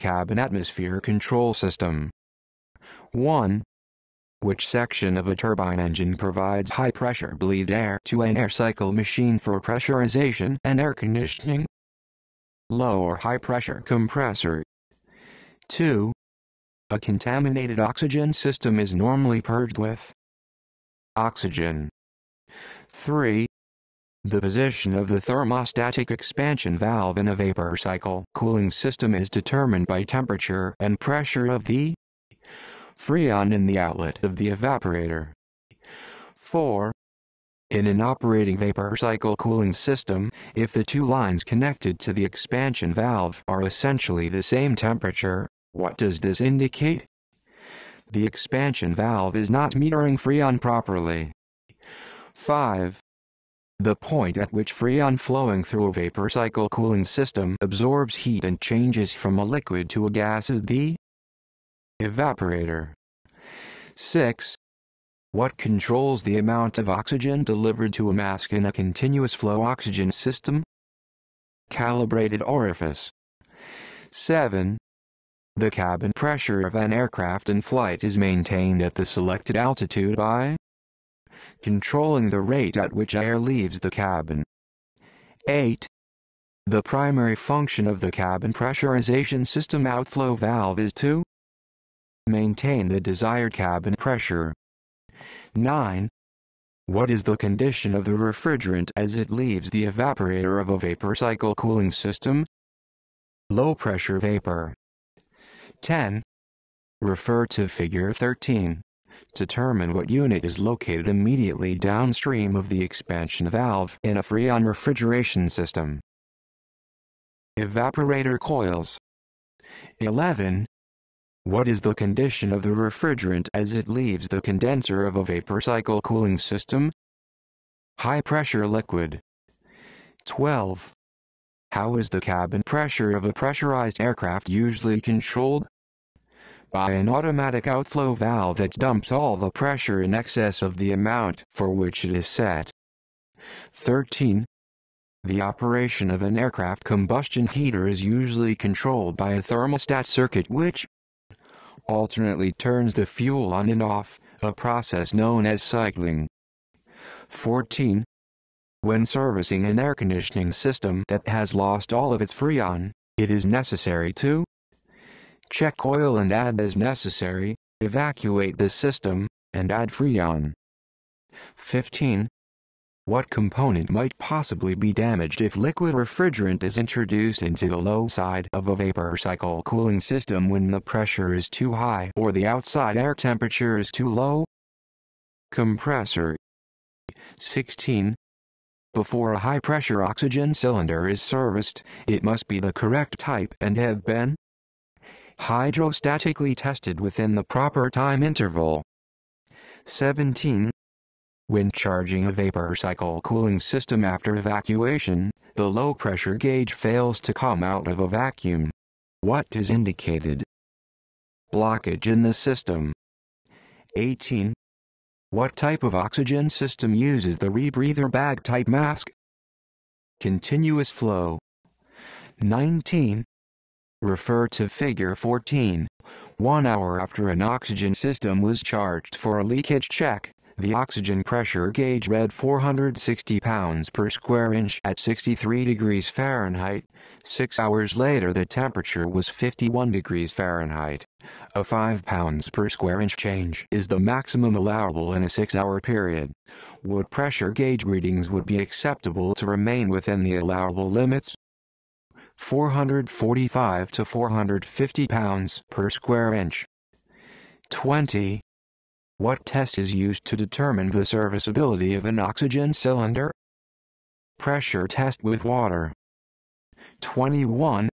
Cabin Atmosphere Control System 1. Which section of a turbine engine provides high-pressure bleed air to an air cycle machine for pressurization and air conditioning? Low or high-pressure compressor 2. A contaminated oxygen system is normally purged with oxygen. 3. The position of the thermostatic expansion valve in a vapor cycle cooling system is determined by temperature and pressure of the freon in the outlet of the evaporator. 4. In an operating vapor cycle cooling system, if the two lines connected to the expansion valve are essentially the same temperature, what does this indicate? The expansion valve is not metering freon properly. 5. The point at which freon flowing through a vapor cycle cooling system absorbs heat and changes from a liquid to a gas is the evaporator. 6. What controls the amount of oxygen delivered to a mask in a continuous flow oxygen system? Calibrated orifice. 7. The cabin pressure of an aircraft in flight is maintained at the selected altitude by controlling the rate at which air leaves the cabin. 8. The primary function of the cabin pressurization system outflow valve is to maintain the desired cabin pressure. 9. What is the condition of the refrigerant as it leaves the evaporator of a vapor cycle cooling system? Low pressure vapor. 10. Refer to Figure 13. Determine what unit is located immediately downstream of the expansion valve in a Freon refrigeration system. Evaporator coils. 11. What is the condition of the refrigerant as it leaves the condenser of a vapor cycle cooling system? High pressure liquid. 12. How is the cabin pressure of a pressurized aircraft usually controlled? By an automatic outflow valve that dumps all the pressure in excess of the amount for which it is set. 13. The operation of an aircraft combustion heater is usually controlled by a thermostat circuit which alternately turns the fuel on and off, a process known as cycling. 14. When servicing an air conditioning system that has lost all of its freon, it is necessary to check oil and add as necessary, evacuate the system, and add freon. 15. What component might possibly be damaged if liquid refrigerant is introduced into the low side of a vapor cycle cooling system when the pressure is too high or the outside air temperature is too low? Compressor 16. Before a high-pressure oxygen cylinder is serviced, it must be the correct type and have been hydrostatically tested within the proper time interval. 17. When charging a vapor cycle cooling system after evacuation, the low pressure gauge fails to come out of a vacuum. What is indicated? Blockage in the system. 18. What type of oxygen system uses the rebreather bag type mask? Continuous flow. 19. Refer to Figure 14. One hour after an oxygen system was charged for a leakage check, the oxygen pressure gauge read 460 pounds per square inch at 63 degrees Fahrenheit. Six hours later the temperature was 51 degrees Fahrenheit. A 5 pounds per square inch change is the maximum allowable in a six-hour period. Wood pressure gauge readings would be acceptable to remain within the allowable limits. 445 to 450 pounds per square inch. 20. What test is used to determine the serviceability of an oxygen cylinder? Pressure test with water. 21.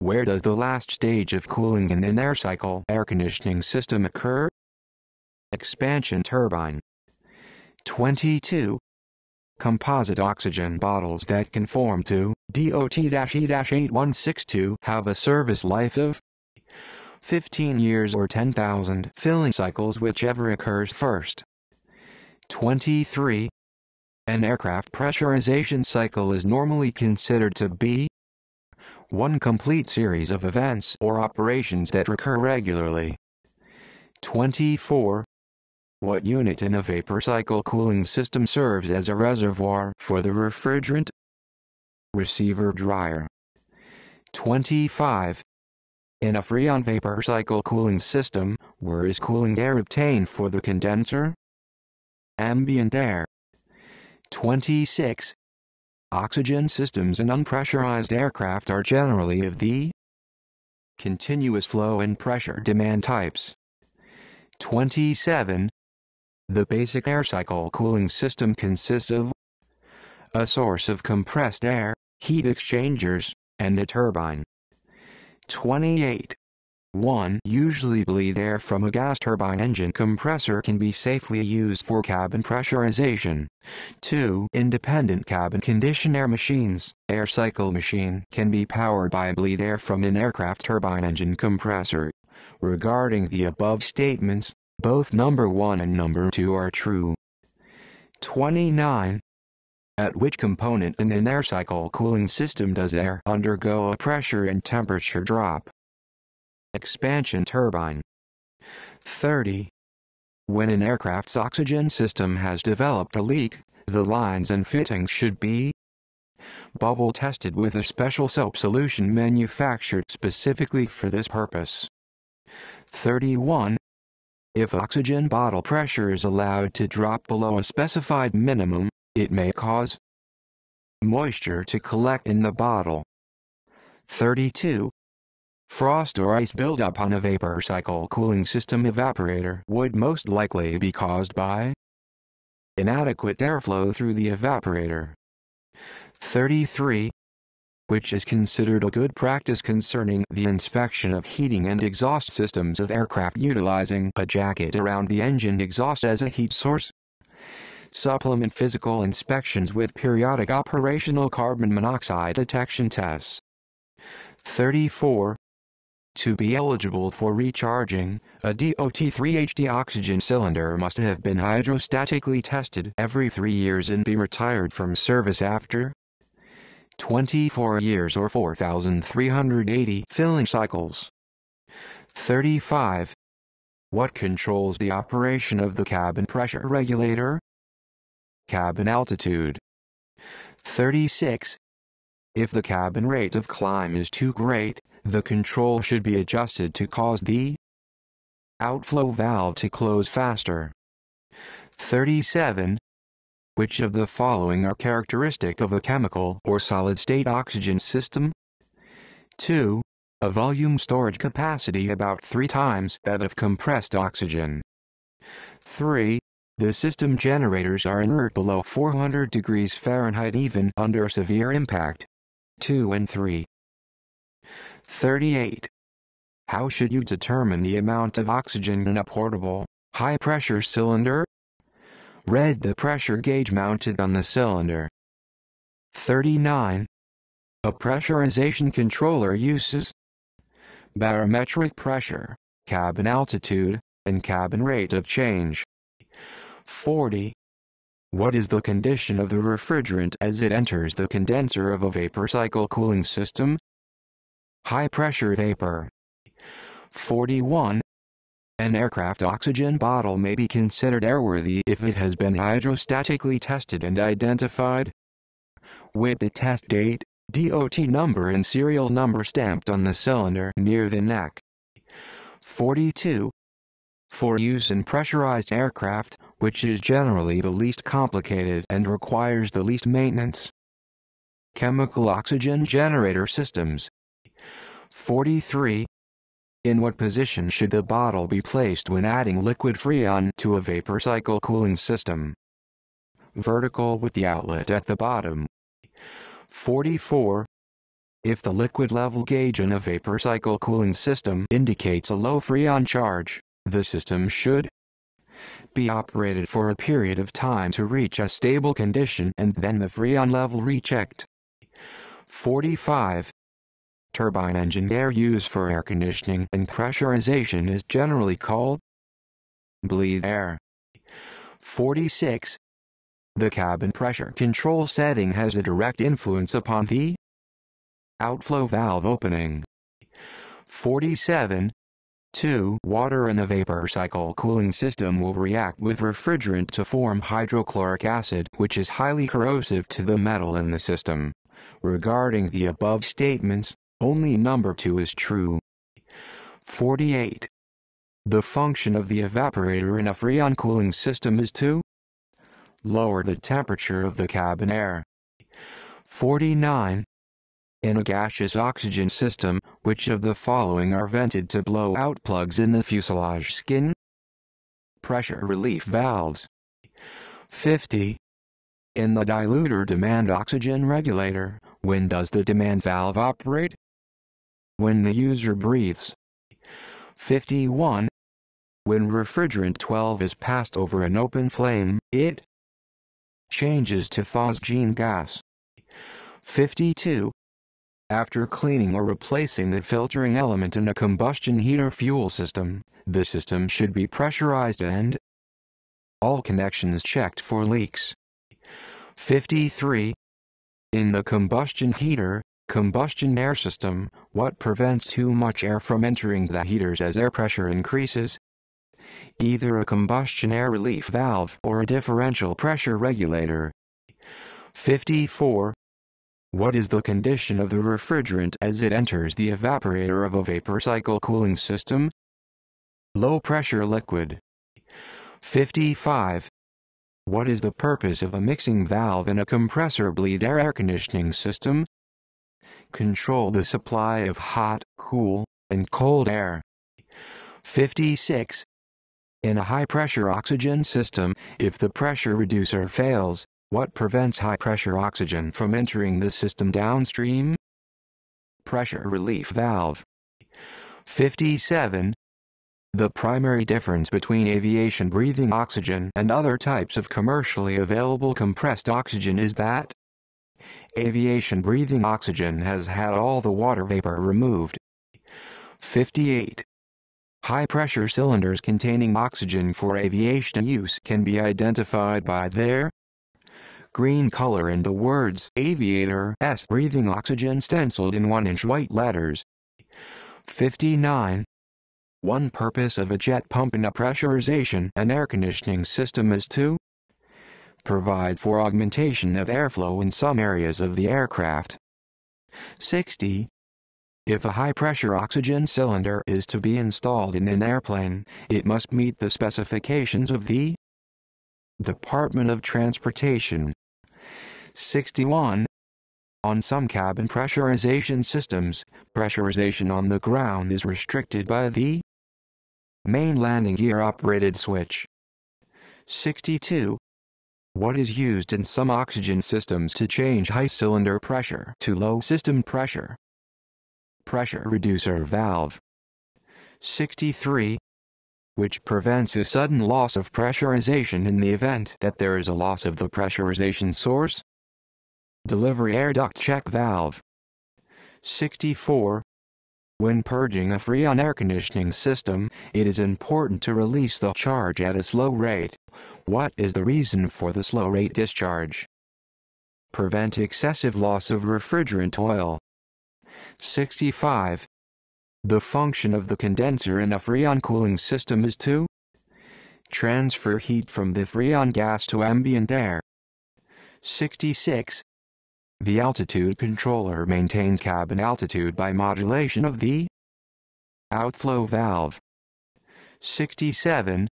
Where does the last stage of cooling in an air cycle air conditioning system occur? Expansion turbine. 22. Composite oxygen bottles that conform to DOT-E-8162 have a service life of 15 years or 10,000 filling cycles whichever occurs first. 23. An aircraft pressurization cycle is normally considered to be One complete series of events or operations that recur regularly. 24. What unit in a vapor cycle cooling system serves as a reservoir for the refrigerant? Receiver dryer. 25. In a Freon vapor cycle cooling system, where is cooling air obtained for the condenser? Ambient air. 26. Oxygen systems in unpressurized aircraft are generally of the continuous flow and pressure demand types. 27. The basic air cycle cooling system consists of a source of compressed air, heat exchangers, and a turbine. 28. 1. Usually bleed air from a gas turbine engine compressor can be safely used for cabin pressurization. 2. Independent cabin condition air machines, air cycle machine, can be powered by bleed air from an aircraft turbine engine compressor. Regarding the above statements, both number 1 and number 2 are true. 29. At which component in an air cycle cooling system does air undergo a pressure and temperature drop? Expansion turbine. 30. When an aircraft's oxygen system has developed a leak, the lines and fittings should be bubble tested with a special soap solution manufactured specifically for this purpose. 31. If oxygen bottle pressure is allowed to drop below a specified minimum, it may cause moisture to collect in the bottle. 32. Frost or ice buildup on a vapor cycle cooling system evaporator would most likely be caused by inadequate airflow through the evaporator. 33 which is considered a good practice concerning the inspection of heating and exhaust systems of aircraft utilizing a jacket around the engine exhaust as a heat source. Supplement physical inspections with periodic operational carbon monoxide detection tests. 34. To be eligible for recharging, a DOT-3HT oxygen cylinder must have been hydrostatically tested every three years and be retired from service after 24 years or 4,380 filling cycles. 35. What controls the operation of the cabin pressure regulator? Cabin altitude. 36. If the cabin rate of climb is too great, the control should be adjusted to cause the outflow valve to close faster. 37. Which of the following are characteristic of a chemical or solid-state oxygen system? 2. A volume storage capacity about three times that of compressed oxygen. 3. The system generators are inert below 400 degrees Fahrenheit even under severe impact. 2 and 3. 38. How should you determine the amount of oxygen in a portable, high-pressure cylinder? Read the pressure gauge mounted on the cylinder. 39. A pressurization controller uses barometric pressure, cabin altitude, and cabin rate of change. 40. What is the condition of the refrigerant as it enters the condenser of a vapor cycle cooling system? High pressure vapor. 41. An aircraft oxygen bottle may be considered airworthy if it has been hydrostatically tested and identified with the test date, DOT number and serial number stamped on the cylinder near the neck. 42. For use in pressurized aircraft, which is generally the least complicated and requires the least maintenance. Chemical oxygen generator systems. 43. In what position should the bottle be placed when adding liquid freon to a vapor cycle cooling system? Vertical with the outlet at the bottom. 44. If the liquid level gauge in a vapor cycle cooling system indicates a low freon charge, the system should be operated for a period of time to reach a stable condition and then the freon level rechecked. 45. Turbine engine air used for air conditioning and pressurization is generally called bleed air. 46. The cabin pressure control setting has a direct influence upon the Outflow valve opening. 47. 2. Water in the vapor cycle cooling system will react with refrigerant to form hydrochloric acid which is highly corrosive to the metal in the system. Regarding the above statements, only number 2 is true. 48. The function of the evaporator in a freon cooling system is to lower the temperature of the cabin air. 49. In a gaseous oxygen system, which of the following are vented to blow out plugs in the fuselage skin? Pressure relief valves. 50. In the diluter demand oxygen regulator, when does the demand valve operate? When the user breathes. 51. When refrigerant 12 is passed over an open flame, it changes to phosgene gas. 52. After cleaning or replacing the filtering element in a combustion heater fuel system, the system should be pressurized and all connections checked for leaks. 53. In the combustion heater, combustion air system, what prevents too much air from entering the heaters as air pressure increases? either a combustion air relief valve or a differential pressure regulator. 54. What is the condition of the refrigerant as it enters the evaporator of a vapor cycle cooling system? Low pressure liquid. 55. What is the purpose of a mixing valve in a compressor bleed air air conditioning system? Control the supply of hot, cool, and cold air. 56. In a high-pressure oxygen system, if the pressure reducer fails, what prevents high-pressure oxygen from entering the system downstream? Pressure relief valve. 57. The primary difference between aviation breathing oxygen and other types of commercially available compressed oxygen is that aviation breathing oxygen has had all the water vapor removed. 58. High-pressure cylinders containing oxygen for aviation use can be identified by their green color and the words Aviator's breathing oxygen stenciled in 1-inch white letters. 59. One purpose of a jet pump in a pressurization and air conditioning system is to provide for augmentation of airflow in some areas of the aircraft. 60. If a high-pressure oxygen cylinder is to be installed in an airplane, it must meet the specifications of the Department of Transportation. 61. On some cabin pressurization systems, pressurization on the ground is restricted by the main landing gear operated switch. 62. What is used in some oxygen systems to change high cylinder pressure to low system pressure? pressure reducer valve. 63. Which prevents a sudden loss of pressurization in the event that there is a loss of the pressurization source. Delivery air duct check valve. 64. When purging a Freon air conditioning system, it is important to release the charge at a slow rate. What is the reason for the slow rate discharge? Prevent excessive loss of refrigerant oil. 65. The function of the condenser in a Freon cooling system is to transfer heat from the Freon gas to ambient air. 66. The altitude controller maintains cabin altitude by modulation of the outflow valve. 67.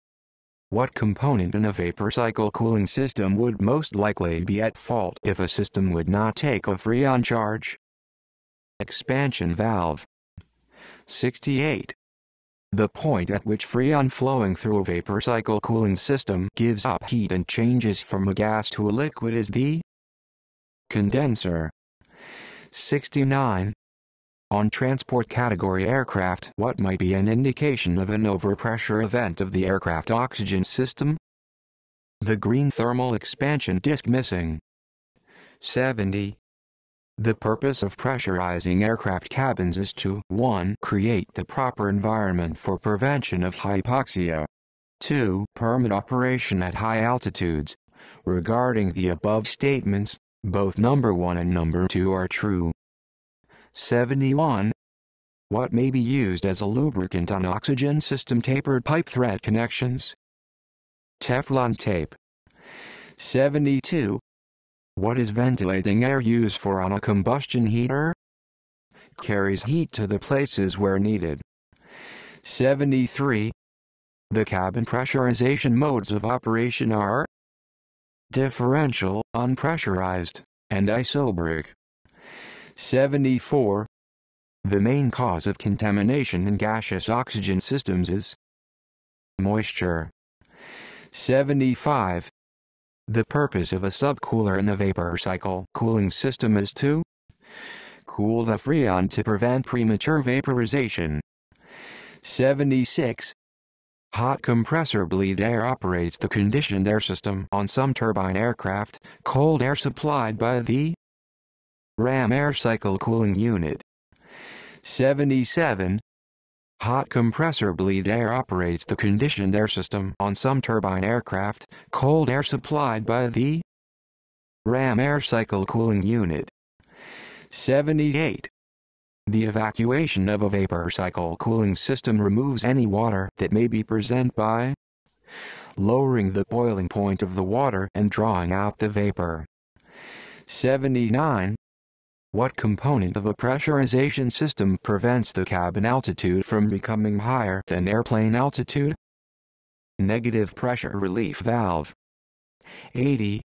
What component in a vapor cycle cooling system would most likely be at fault if a system would not take a Freon charge? Expansion valve. 68. The point at which freon flowing through a vapor cycle cooling system gives up heat and changes from a gas to a liquid is the condenser. 69. On transport category aircraft, what might be an indication of an overpressure event of the aircraft oxygen system? The green thermal expansion disk missing. 70. The purpose of pressurizing aircraft cabins is to 1. Create the proper environment for prevention of hypoxia. 2. Permit operation at high altitudes. Regarding the above statements, both number 1 and number 2 are true. 71. What may be used as a lubricant on oxygen system tapered pipe thread connections? Teflon tape. 72. What is ventilating air used for on a combustion heater? Carries heat to the places where needed. 73. The cabin pressurization modes of operation are differential, unpressurized, and isobaric. 74. The main cause of contamination in gaseous oxygen systems is moisture. 75. The purpose of a subcooler in a vapor cycle cooling system is to cool the freon to prevent premature vaporization. 76. Hot compressor bleed air operates the conditioned air system on some turbine aircraft, cold air supplied by the RAM air cycle cooling unit. 77. Hot compressor bleed air operates the conditioned air system on some turbine aircraft, cold air supplied by the RAM air cycle cooling unit. 78. The evacuation of a vapor cycle cooling system removes any water that may be present by lowering the boiling point of the water and drawing out the vapor. 79. What component of a pressurization system prevents the cabin altitude from becoming higher than airplane altitude? Negative pressure relief valve. 80.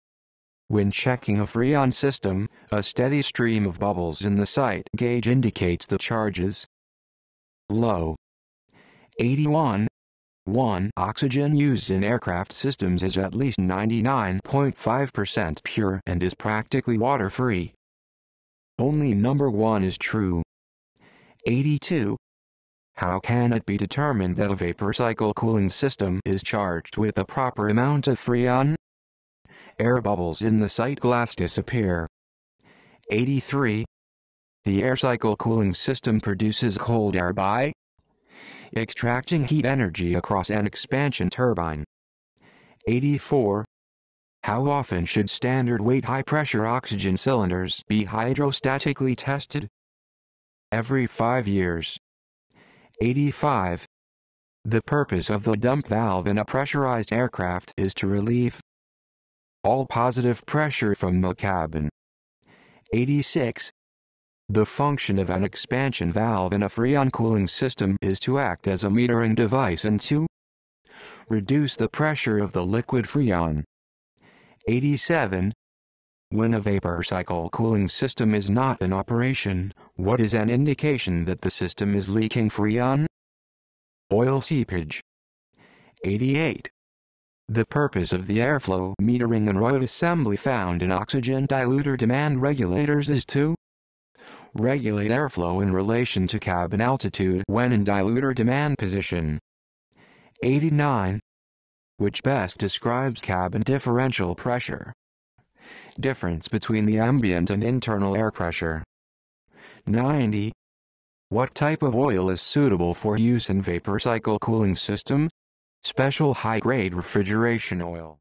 When checking a Freon system, a steady stream of bubbles in the sight gauge indicates the charges low. 81. 1. Oxygen used in aircraft systems is at least 99.5% pure and is practically water-free. Only number 1 is true. 82. How can it be determined that a vapor cycle cooling system is charged with the proper amount of Freon? air bubbles in the sight glass disappear. 83. The air cycle cooling system produces cold air by extracting heat energy across an expansion turbine. 84. How often should standard weight high pressure oxygen cylinders be hydrostatically tested? Every 5 years. 85. The purpose of the dump valve in a pressurized aircraft is to relieve all positive pressure from the cabin. 86. The function of an expansion valve in a freon cooling system is to act as a metering device and to reduce the pressure of the liquid freon. 87. When a vapor cycle cooling system is not in operation, what is an indication that the system is leaking freon? Oil seepage. 88. The purpose of the airflow metering aneroid assembly found in oxygen diluter demand regulators is to regulate airflow in relation to cabin altitude when in diluter demand position. 89. Which best describes cabin differential pressure. Difference between the ambient and internal air pressure. 90. What type of oil is suitable for use in vapor cycle cooling system? Special high-grade refrigeration oil.